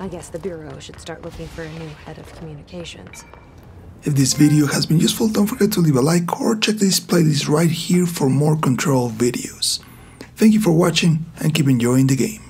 I guess the Bureau should start looking for a new head of communications. If this video has been useful, don't forget to leave a like or check this playlist right here for more control videos. Thank you for watching and keep enjoying the game.